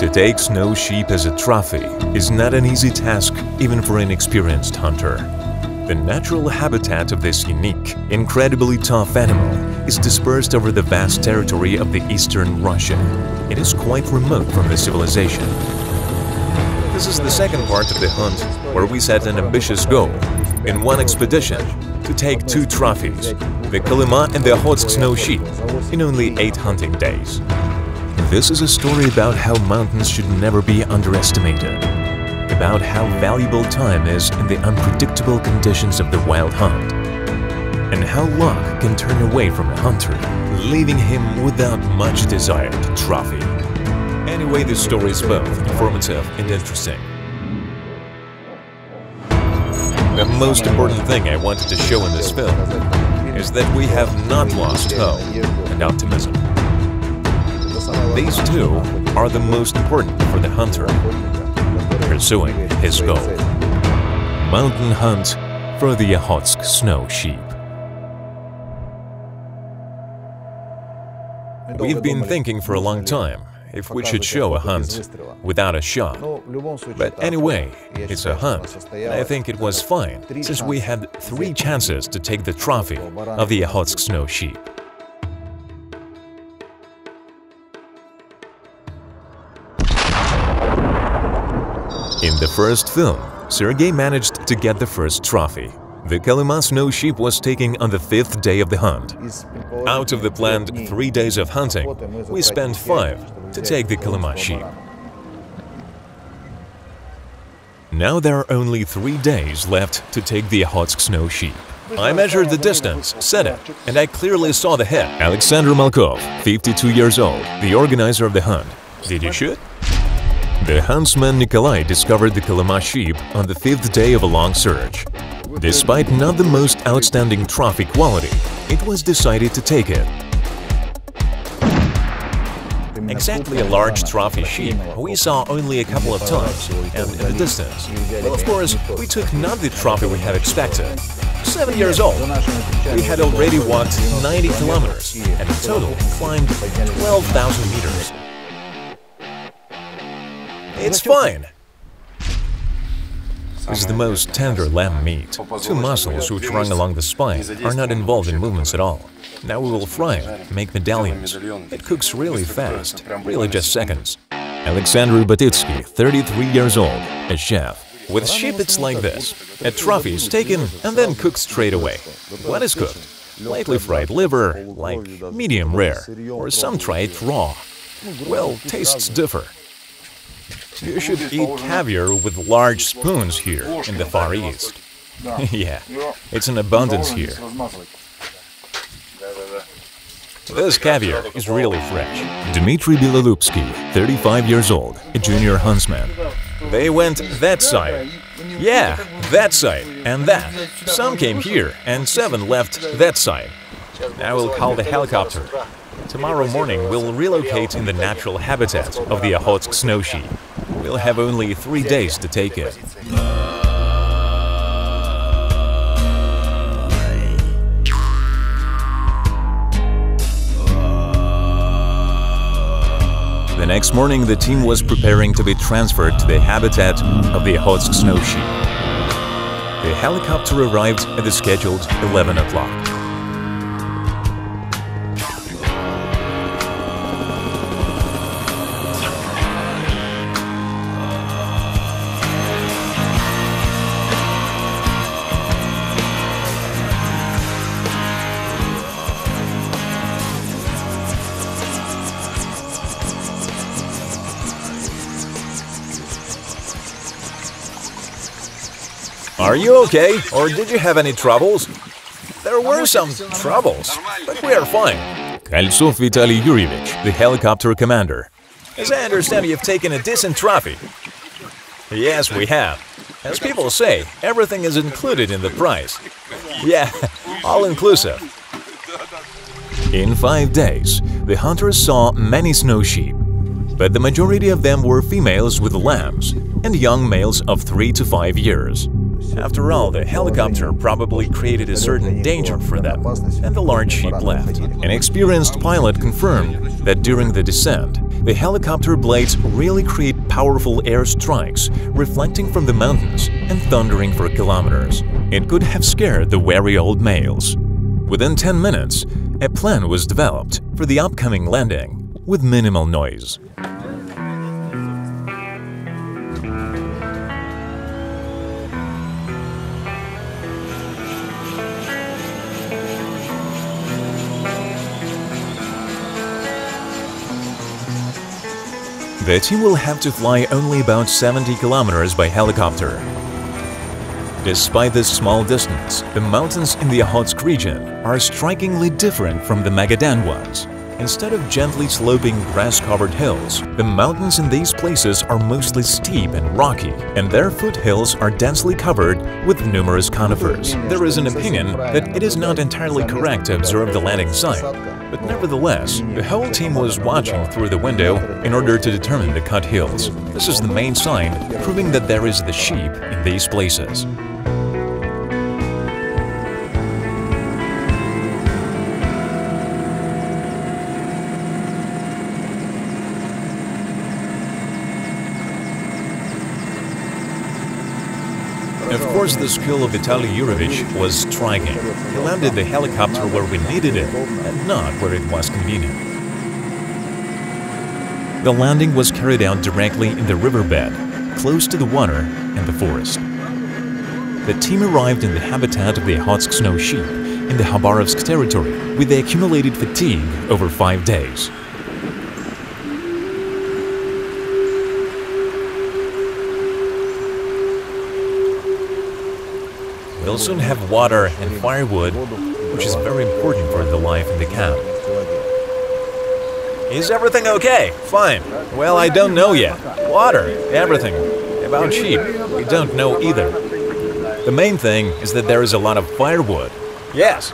To take snow sheep as a trophy is not an easy task even for an experienced hunter. The natural habitat of this unique, incredibly tough animal is dispersed over the vast territory of the eastern Russia. It is quite remote from the civilization. This is the second part of the hunt where we set an ambitious goal in one expedition to take two trophies, the Kolyma and the Okhotsk snow sheep, in only eight hunting days. This is a story about how mountains should never be underestimated, about how valuable time is in the unpredictable conditions of the wild hunt, and how luck can turn away from a hunter, leaving him without much desired trophy. Anyway, this story is both informative and interesting. The most important thing I wanted to show in this film is that we have not lost hope and optimism. These two are the most important for the hunter, pursuing his goal. Mountain Hunt for the Okhotsk Snow Sheep. We've been thinking for a long time if we should show a hunt without a shot. But anyway, it's a hunt. I think it was fine, since we had three chances to take the trophy of the Okhotsk Snow Sheep. In the first film, Sergei managed to get the first trophy. The Kolyma snow sheep was taken on the fifth day of the hunt. Out of the planned three days of hunting, we spent five to take the Kolyma sheep. Now there are only three days left to take the Okhotsk snow sheep. I measured the distance, set it, and I clearly saw the head. Alexander Malkov, 52 years old, the organizer of the hunt. Did you shoot? The huntsman Nikolai discovered the Kolyma sheep on the fifth day of a long search. Despite not the most outstanding trophy quality, it was decided to take it. Exactly a large trophy sheep we saw only a couple of times, and in the distance. Well, of course, we took not the trophy we had expected. Seven years old. We had already walked 90 kilometers, and in total climbed 12,000 meters. It's fine. This is the most tender lamb meat. Two muscles which run along the spine are not involved in movements at all. Now we will fry it, make medallions. It cooks really fast, really just seconds. Alexander Batitsky, 33 years old, a chef. With sheep it's like this. A trophy is taken and then cooked straight away. What is cooked? Lightly fried liver, like medium rare, or some try it raw. Well, tastes differ. You should eat caviar with large spoons here in the Far East. yeah, it's in abundance here. This caviar is really fresh. Dmitry Belalupsky, 35 years old, a junior huntsman. They went that side. Yeah, that side and that. Some came here and seven left that side. Now we'll call the helicopter. Tomorrow morning we'll relocate in the natural habitat of the Okhotsk snow sheep. We'll have only three days to take it. The next morning, the team was preparing to be transferred to the habitat of the Okhotsk snow sheep. The helicopter arrived at the scheduled 11 o'clock. Are you okay, or did you have any troubles? There were some troubles, but we are fine. Koltsov Vitaly Yuryevich, the helicopter commander. As I understand, you've taken a decent trophy. Yes, we have. As people say, everything is included in the price. Yeah, all inclusive. In five days, the hunters saw many snow sheep, but the majority of them were females with lambs and young males of three to five years. After all, the helicopter probably created a certain danger for them, and the large sheep left. An experienced pilot confirmed that during the descent, The helicopter blades really create powerful air strikes, reflecting from the mountains and thundering for kilometers. It could have scared the wary old males. Within 10 minutes, a plan was developed for the upcoming landing with minimal noise. The team will have to fly only about 70 kilometers by helicopter. Despite this small distance, the mountains in the Okhotsk region are strikingly different from the Magadan ones. Instead of gently sloping grass-covered hills, the mountains in these places are mostly steep and rocky, and their foothills are densely covered with numerous conifers. There is an opinion that it is not entirely correct to observe the landing site, but nevertheless, the whole team was watching through the window in order to determine the cut hills. This is the main sign proving that there is the sheep in these places. Course, the skill of Vitaly Yuryevich was striking. He landed the helicopter where we needed it, and not where it was convenient. The landing was carried out directly in the riverbed, close to the water and the forest. The team arrived in the habitat of the Okhotsk snow sheep in the Khabarovsk territory with the accumulated fatigue over five days. We'll soon have water and firewood, which is very important for the life in the camp. Is everything okay? Fine. Well, I don't know yet. Water, everything. About sheep, we don't know either. The main thing is that there is a lot of firewood. Yes.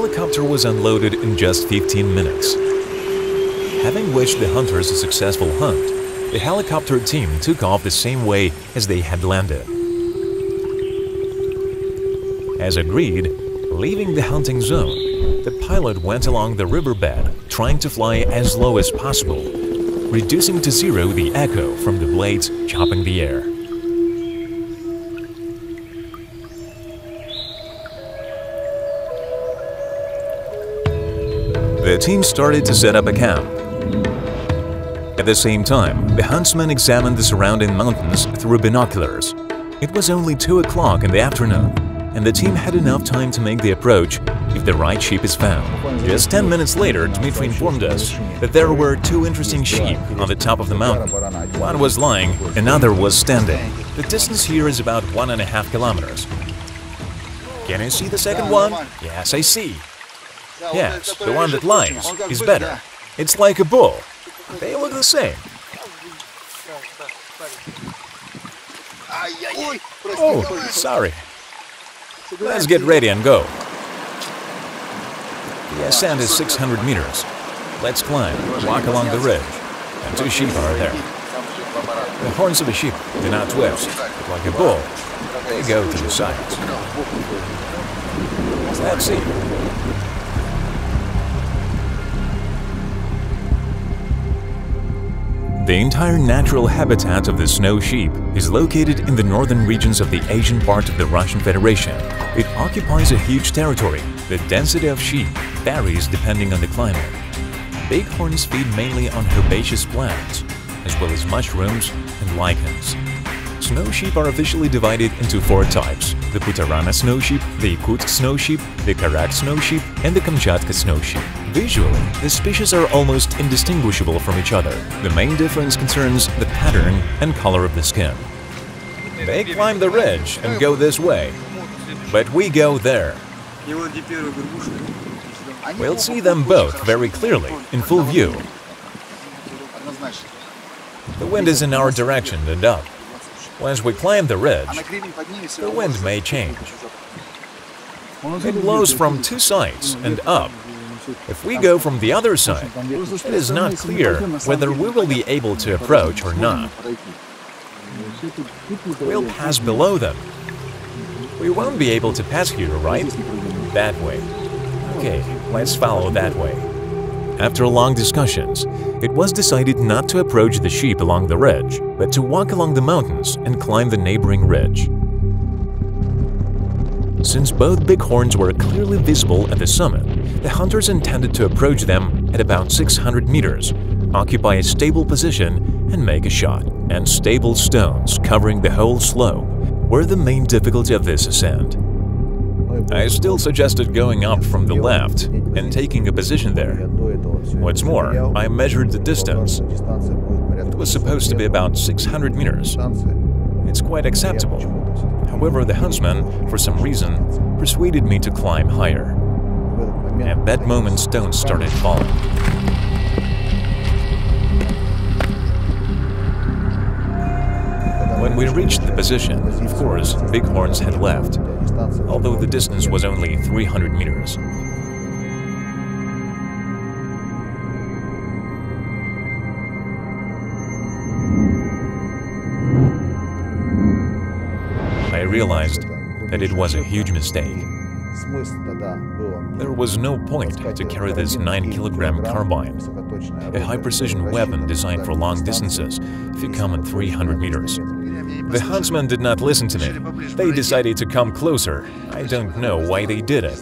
Helicopter was unloaded in just 15 minutes. Having wished the hunters a successful hunt, the helicopter team took off the same way as they had landed. As agreed, leaving the hunting zone, the pilot went along the riverbed, trying to fly as low as possible, reducing to zero the echo from the blades chopping the air. Team started to set up a camp. At the same time, the huntsmen examined the surrounding mountains through binoculars. It was only 2 o'clock in the afternoon, and the team had enough time to make the approach if the right sheep is found. Just 10 minutes later, Dmitry informed us that there were two interesting sheep on the top of the mountain. One was lying, another was standing. The distance here is about one and a half kilometers. Can you see the second one? Yes, I see. Yes, the one that lies is better. It's like a bull. They look the same. Oh, sorry. Let's get ready and go. The ascent is 600 meters. Let's climb, walk along the ridge. And two sheep are there. The horns of a sheep do not twist, but like a bull, they go to the sides. Let's see. The entire natural habitat of the snow sheep is located in the northern regions of the Asian part of the Russian Federation. It occupies a huge territory. The density of sheep varies depending on the climate. Bighorns feed mainly on herbaceous plants, as well as mushrooms and lichens. Snow sheep are officially divided into four types – the Putorana snow sheep, the Yakutsk snow sheep, the Koryak snow sheep, and the Kamchatka snow sheep. Visually, the species are almost indistinguishable from each other. The main difference concerns the pattern and color of the skin. They climb the ridge and go this way, but we go there. We'll see them both very clearly, in full view. The wind is in our direction and up. As we climb the ridge, the wind may change. It blows from two sides and up, If we go from the other side, it is not clear whether we will be able to approach or not. We'll pass below them. We won't be able to pass here, right? That way. Okay, let's follow that way. After long discussions, it was decided not to approach the sheep along the ridge, but to walk along the mountains and climb the neighboring ridge. Since both bighorns were clearly visible at the summit, the hunters intended to approach them at about 600 meters, occupy a stable position, and make a shot. And stable stones covering the whole slope were the main difficulty of this ascent. I still suggested going up from the left and taking a position there. What's more, I measured the distance. It was supposed to be about 600 meters. It's quite acceptable. However, the huntsman, for some reason, persuaded me to climb higher. At that moment, stones started falling. When we reached the position, of course, bighorns had left, although the distance was only 300 meters. I realized that it was a huge mistake. There was no point to carry this 9 kilogram carbine, a high precision weapon designed for long distances if you come at 300 meters. The huntsmen did not listen to me. They decided to come closer. I don't know why they did it.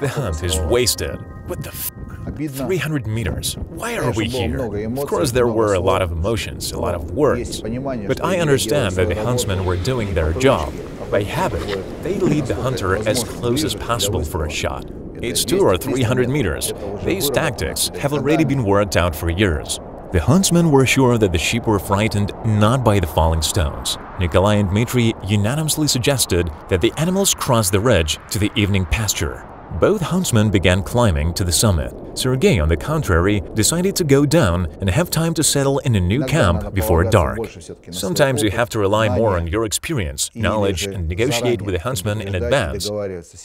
The hunt is wasted. What the f 300 meters. Why are we here? Of course, there were a lot of emotions, a lot of words. But I understand that the huntsmen were doing their job. By habit, they lead the hunter as close as possible for a shot. It's two or 300 meters. These tactics have already been worked out for years. The huntsmen were sure that the sheep were frightened not by the falling stones. Nikolai and Dmitry unanimously suggested that the animals cross the ridge to the evening pasture. Both huntsmen began climbing to the summit. Sergei, on the contrary, decided to go down and have time to settle in a new camp before dark. Sometimes you have to rely more on your experience, knowledge, and negotiate with the huntsman in advance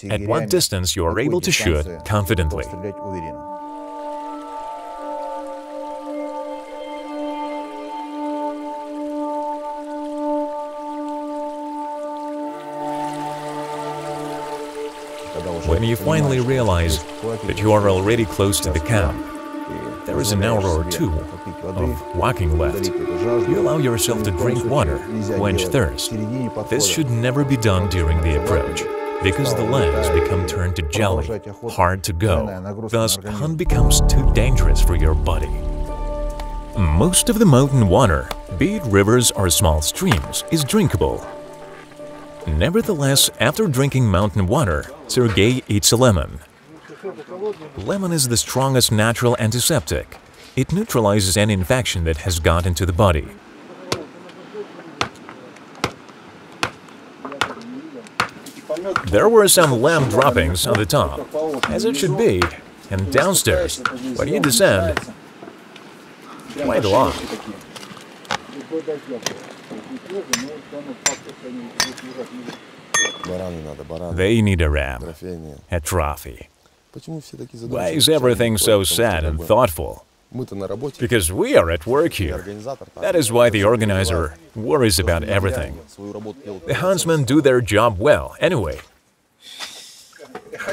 at what distance you are able to shoot confidently. When you finally realize that you are already close to the camp, there is an hour or two of walking left. You allow yourself to drink water, quench thirst. This should never be done during the approach, because the lands become turned to jelly, hard to go. Thus, hunt becomes too dangerous for your body. Most of the mountain water, be it rivers or small streams, is drinkable. Nevertheless, after drinking mountain water, Sergei eats a lemon. Lemon is the strongest natural antiseptic. It neutralizes any infection that has got into the body. There were some lamb droppings on the top, as it should be, and downstairs, when you descend, quite a lot. They need a ram, a trophy. Why is everything so sad and thoughtful? Because we are at work here. That is why the organizer worries about everything. The huntsmen do their job well, anyway.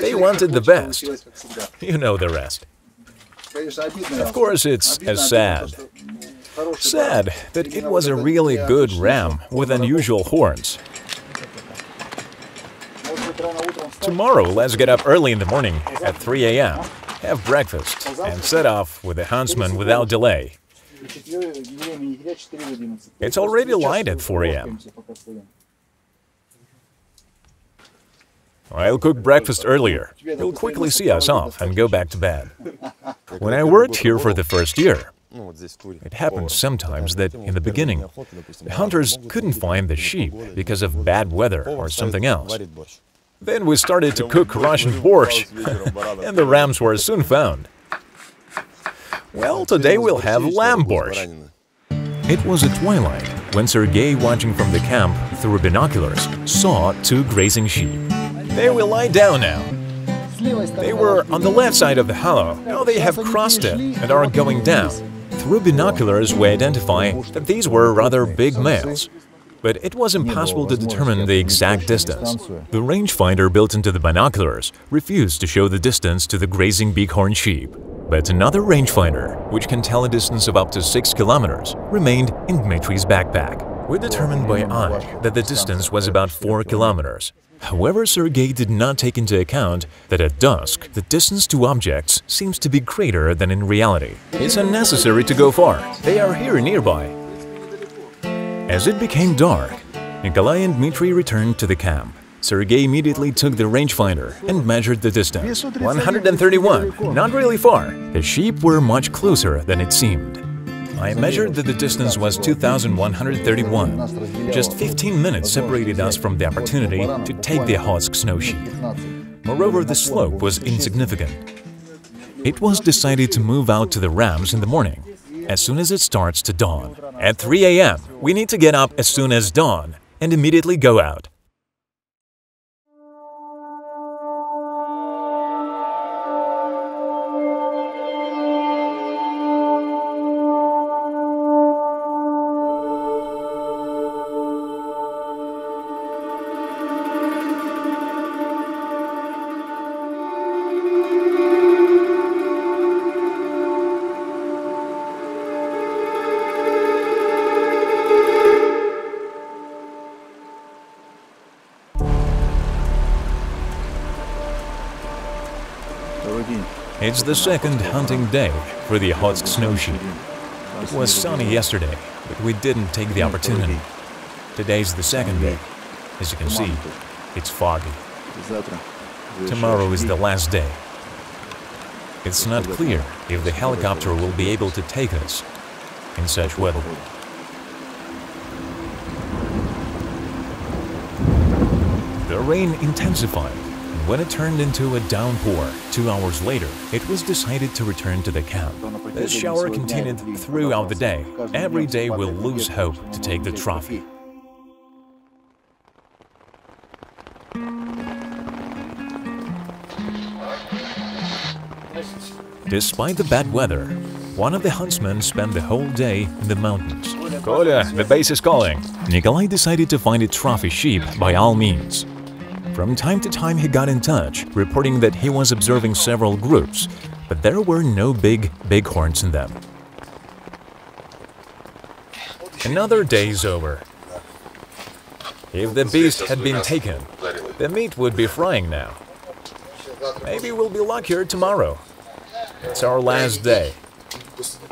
They wanted the best. You know the rest. Of course, it's as sad. Sad that it was a really good ram with unusual horns. Tomorrow, let's get up early in the morning at 3 a.m., have breakfast, and set off with the huntsman without delay. It's already light at 4 a.m. I'll cook breakfast earlier. You'll quickly see us off and go back to bed. When I worked here for the first year, it happened sometimes that in the beginning, the hunters couldn't find the sheep because of bad weather or something else. Then we started to cook Russian borscht, and the rams were soon found. Well, today we'll have lamb borscht. It was at twilight when Sergei, watching from the camp through binoculars, saw two grazing sheep. They will lie down now. They were on the left side of the hollow. Now they have crossed it and are going down. Through binoculars, we identify that these were rather big males. But it was impossible to determine the exact distance. The rangefinder built into the binoculars refused to show the distance to the grazing bighorn sheep. But another rangefinder, which can tell a distance of up to 6 kilometers, remained in Dmitri's backpack. We determined by eye that the distance was about 4 kilometers. However, Sergei did not take into account that at dusk, the distance to objects seems to be greater than in reality. It's unnecessary to go far. They are here nearby. As it became dark, Nikolai and Dmitri returned to the camp. Sergei immediately took the rangefinder and measured the distance. 131, not really far. The sheep were much closer than it seemed. I measured that the distance was 2,131. Just 15 minutes separated us from the opportunity to take the Okhotsk snow sheep. Moreover, the slope was insignificant. It was decided to move out to the rams in the morning, as soon as it starts to dawn. At 3 a.m., we need to get up as soon as dawn and immediately go out. It's the second hunting day for the Okhotsk snow sheep. It was sunny yesterday, but we didn't take the opportunity. Today's the second day. As you can see, it's foggy. Tomorrow is the last day. It's not clear if the helicopter will be able to take us in such weather. The rain intensified when it turned into a downpour two hours later, it was decided to return to the camp. The shower continued throughout the day. Every day we'll lose hope to take the trophy. Despite the bad weather, one of the huntsmen spent the whole day in the mountains. Kolya, the base is calling. Nikolai decided to find a trophy sheep by all means. From time to time he got in touch, reporting that he was observing several groups, but there were no big bighorns in them. Another day's over. If the beast had been taken, the meat would be frying now. Maybe we'll be luckier tomorrow. It's our last day.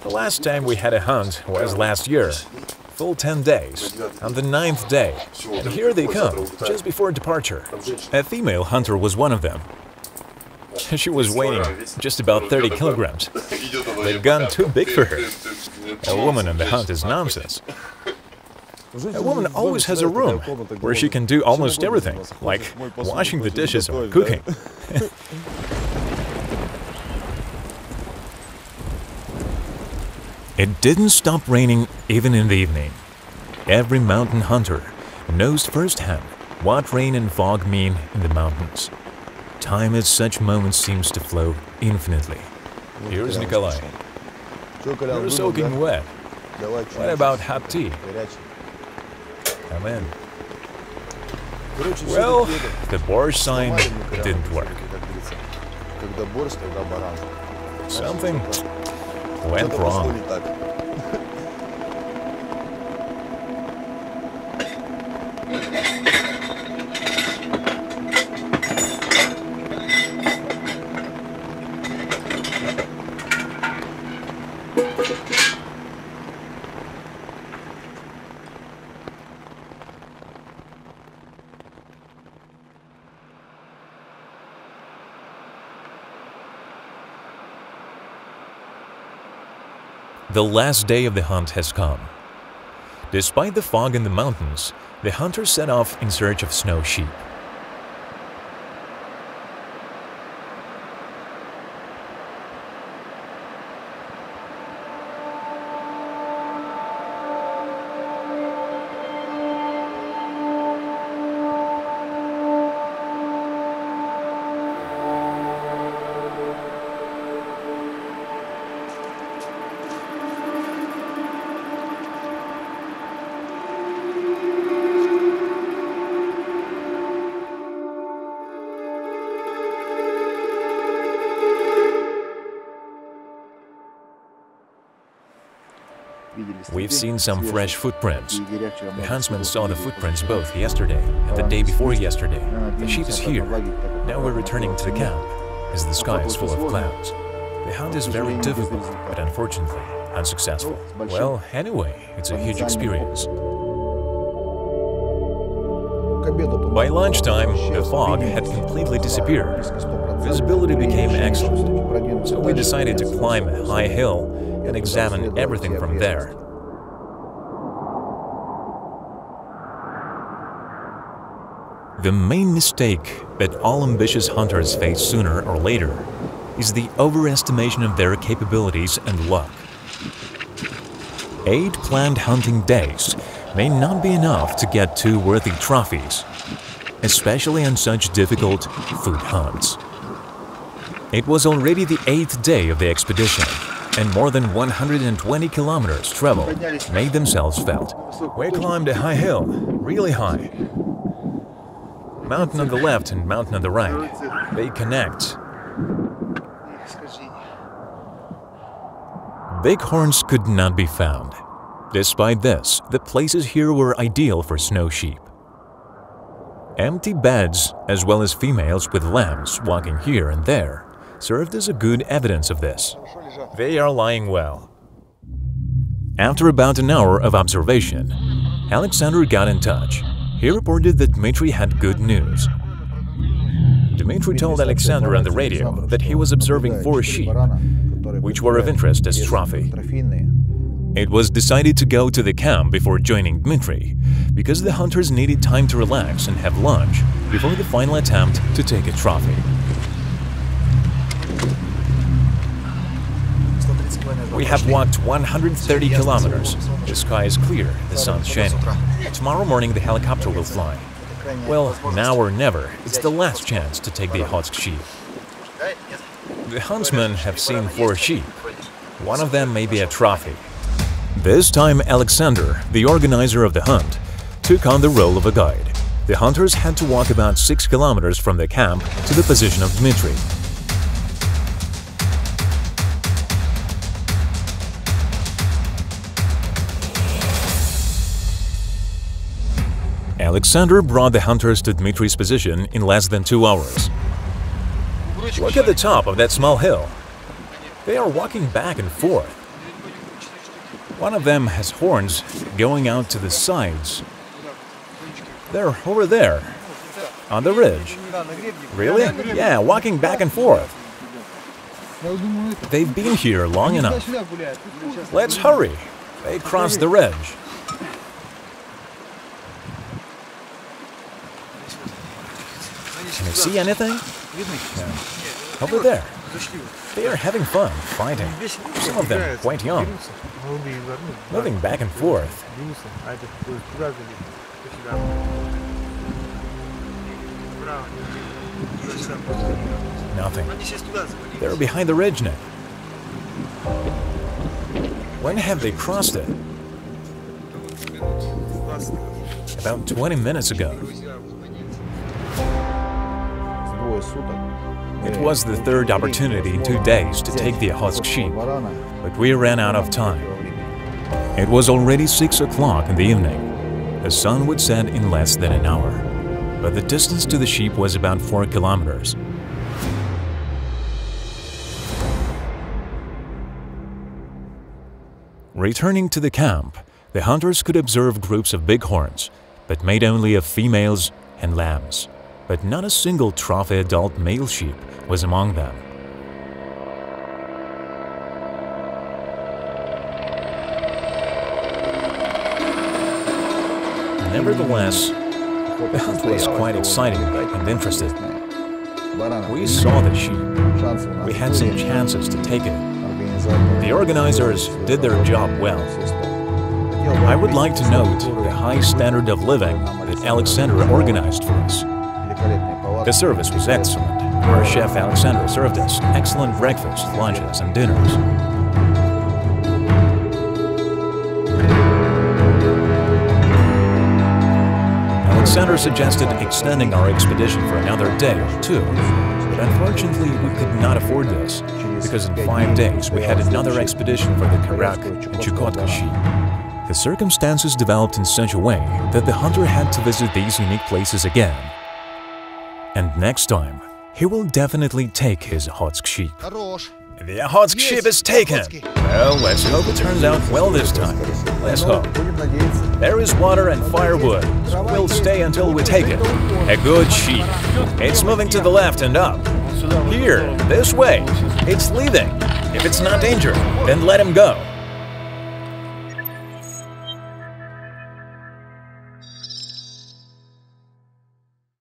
The last time we had a hunt was last year, full 10 days, on the ninth day, and here they come, just before departure. A female hunter was one of them. She was weighing just about 30 kilograms. They've gone too big for her. A woman on the hunt is nonsense. A woman always has a room where she can do almost everything, like washing the dishes or cooking. It didn't stop raining even in the evening. Every mountain hunter knows firsthand what rain and fog mean in the mountains. Time at such moments seems to flow infinitely. Here's Nikolai. You're soaking wet. What about hot tea? Come in. Well, the borscht sign didn't work. Something went wrong. The last day of the hunt has come. Despite the fog in the mountains, the hunters set off in search of snow sheep. We've seen some fresh footprints. The huntsman saw the footprints both yesterday and the day before yesterday. The sheep is here. Now we're returning to the camp, as the sky is full of clouds. The hunt is very difficult, but unfortunately unsuccessful. Well, anyway, it's a huge experience. By lunchtime, the fog had completely disappeared. Visibility became excellent, so we decided to climb a high hill and examine everything from there. The main mistake that all ambitious hunters face sooner or later is the overestimation of their capabilities and luck. Eight planned hunting days may not be enough to get two worthy trophies, especially on such difficult food hunts. It was already the eighth day of the expedition, and more than 120 kilometers traveled made themselves felt. We climbed a high hill, really high. Mountain on the left and mountain on the right. They connect. Bighorns could not be found. Despite this, the places here were ideal for snow sheep. Empty beds, as well as females with lambs walking here and there, served as a good evidence of this. They are lying well. After about an hour of observation, Alexander got in touch. He reported that Dmitry had good news. Dmitry told Alexander on the radio that he was observing four sheep, which were of interest as trophy. It was decided to go to the camp before joining Dmitry, because the hunters needed time to relax and have lunch before the final attempt to take a trophy. We have walked 130 kilometers. The sky is clear, the sun's shining. Tomorrow morning the helicopter will fly. Well, now or never, it's the last chance to take the Okhotsk sheep. The huntsmen have seen four sheep. One of them may be a trophy. This time Alexander, the organizer of the hunt, took on the role of a guide. The hunters had to walk about 6 kilometers from the camp to the position of Dmitry. Alexander brought the hunters to Dmitry's position in less than two hours. Look at the top of that small hill. They are walking back and forth. One of them has horns going out to the sides. They're over there, on the ridge. Really? Yeah, walking back and forth. They've been here long enough. Let's hurry. They crossed the ridge. Can you see anything? Yeah. Over there. They are having fun, fighting. Some of them quite young. Moving back and forth. Nothing. They're behind the ridge now. When have they crossed it? About 20 minutes ago. It was the third opportunity in two days to take the Okhotsk sheep, but we ran out of time. It was already 6 o'clock in the evening. The sun would set in less than an hour, but the distance to the sheep was about 4 kilometers. Returning to the camp, the hunters could observe groups of bighorns, but made only of females and lambs but not a single trophy adult male sheep was among them. Nevertheless, the hunt was quite exciting and interesting. We saw the sheep. We had some chances to take it. The organizers did their job well. I would like to note the high standard of living that Alexander organized for us. The service was excellent. Our chef Alexander served us excellent breakfasts, lunches, and dinners. Alexander suggested extending our expedition for another day or two, but unfortunately, we could not afford this, because in five days we had another expedition for the Koryak and Chukotka sheep. The circumstances developed in such a way that the hunter had to visit these unique places again. And next time, he will definitely take his Okhotsk sheep. The Okhotsk sheep is taken! Well, let's hope it turns out well this time. Let's hope. There is water and firewood, so we'll stay until we take it. A good sheep. It's moving to the left and up. Here, this way. It's leaving. If it's not danger, then let him go.